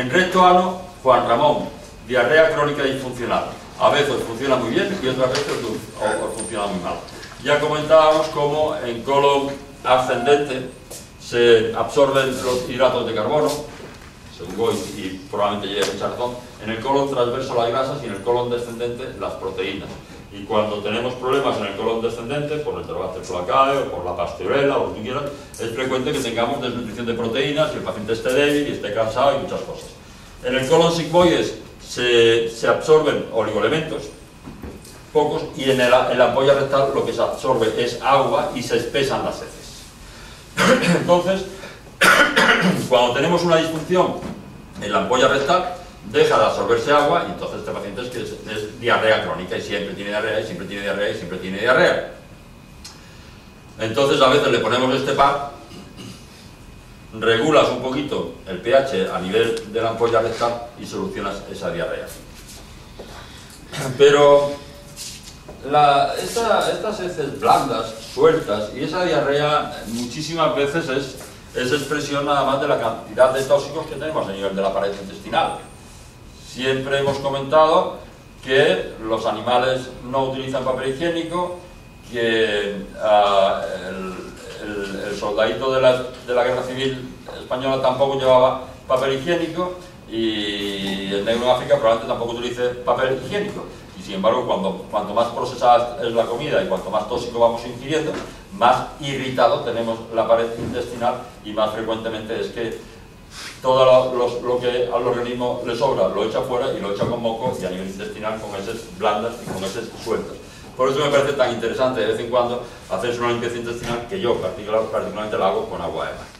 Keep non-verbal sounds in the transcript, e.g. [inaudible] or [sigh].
En recto ano, Juan Ramón, diarrea crónica disfuncional. A veces funciona muy bien y otras veces funciona muy mal. Ya comentábamos cómo en colon ascendente se absorben los hidratos de carbono, según Goy y probablemente llegue Charzón, en el colon transverso las grasas y en el colon descendente las proteínas. Y cuando tenemos problemas en el colon descendente, por el Helicobacter flacae o por la pasteurela o lo que quieras, es frecuente que tengamos desnutrición de proteínas y el paciente esté débil y esté cansado y muchas cosas. En el colon sigmoides se, se absorben oligoelementos, pocos, y en, en la ampolla rectal lo que se absorbe es agua y se espesan las heces. [coughs] Entonces, [coughs] cuando tenemos una disfunción en la ampolla rectal, deja de absorberse agua y entonces este paciente es, que es, diarrea crónica y siempre tiene diarrea y siempre tiene diarrea y siempre tiene diarrea. Entonces a veces le ponemos este par, regulas un poquito el pH a nivel de la ampolla rectal y solucionas esa diarrea. Pero estas heces blandas, sueltas, y esa diarrea muchísimas veces es, es expresión nada más de la cantidad de tóxicos que tenemos a nivel de la pared intestinal. Siempre hemos comentado que los animales no utilizan papel higiénico, que ah, el, soldadito de la, de la, guerra civil española tampoco llevaba papel higiénico y el negro en África probablemente tampoco utilice papel higiénico. Y sin embargo, cuando, cuanto más procesada es la comida y cuanto más tóxico vamos ingiriendo, más irritado tenemos la pared intestinal y más frecuentemente es que todo lo, que al organismo le sobra lo echa fuera y lo echa con moco y a nivel intestinal con heces blandas y con heces sueltas. Por eso me parece tan interesante de vez en cuando hacerse una limpieza intestinal que yo particularmente la hago con agua de mar.